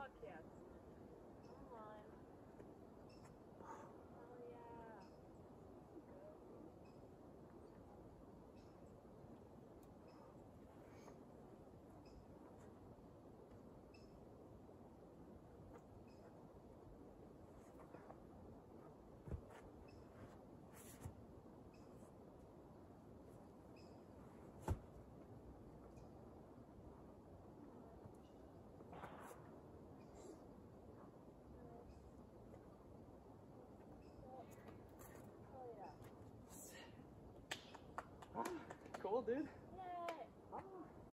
podcast. dude.